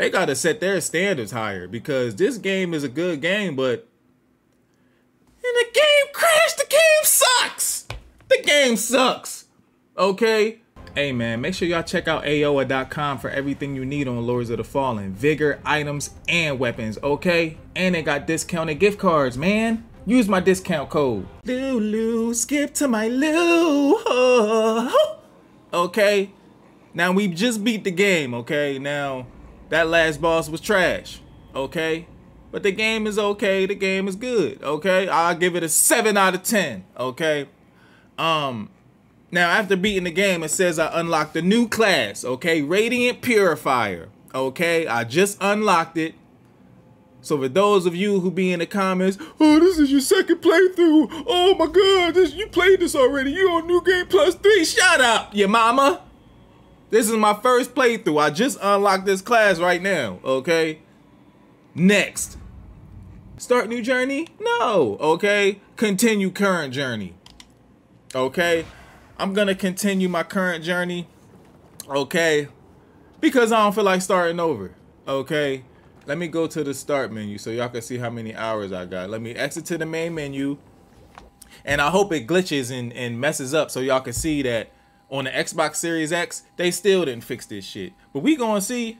they got to set their standards higher because this game is a good game, but and the game crashed. The game sucks. The game sucks. Okay. Hey man, make sure y'all check out Aoeah.com for everything you need on Lords of the Fallen. Vigor, items, and weapons, okay? And they got discounted gift cards, man. Use my discount code. Lulu, skip to my Lou. Okay? Now we just beat the game, okay? Now that last boss was trash, okay? But the game is okay. The game is good, okay? I'll give it a 7 out of 10, okay? Um now after beating the game, it says I unlocked a new class, okay? Radiant Purifier. Okay, I just unlocked it. So for those of you who be in the comments, oh, this is your second playthrough. Oh my god, this you played this already. You on New Game Plus 3. Shut up, your mama. This is my first playthrough. I just unlocked this class right now, okay? Next. Start new journey? No, okay? Continue current journey. Okay? I'm gonna continue my current journey, okay? Because I don't feel like starting over, okay? Let me go to the start menu so y'all can see how many hours I got. Let me exit to the main menu. And I hope it glitches and, and messes up so y'all can see that on the Xbox Series X, they still didn't fix this shit. But we gonna see.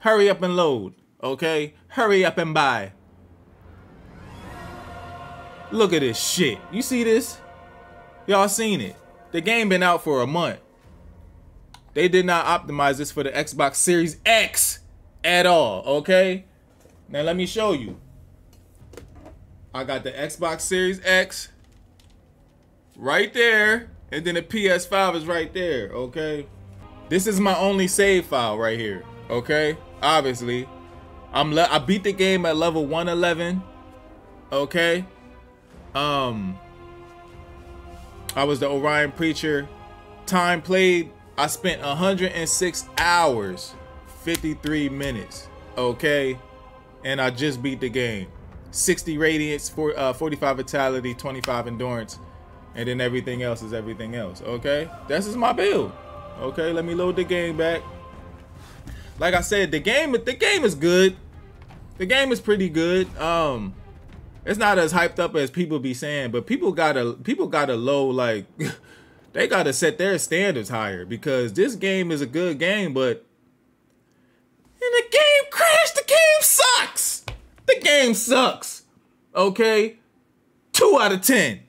Hurry up and load, okay? Hurry up and buy. Look at this shit. You see this? Y'all seen it. The game been out for a month. They did not optimize this for the Xbox Series X at all, okay? Now let me show you. I got the Xbox Series X right there, and then the PS5 is right there, okay? This is my only save file right here, okay? Obviously, I'm I beat the game at level 111, okay? Um, I was the Orian Preacher. Time played, I spent 106 hours 53 minutes. Okay. And I just beat the game. 60 radiance, for, uh, 45 vitality, 25 endurance. And then everything else is everything else. Okay. This is my build. Okay. Let me load the game back. Like I said, the game the game is good. The game is pretty good. Um it's not as hyped up as people be saying, but people gotta people gotta low like they gotta set their standards higher because this game is a good game, but and the game crashed. The game sucks. The game sucks. Okay? Two out of ten.